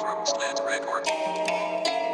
from Slant Records.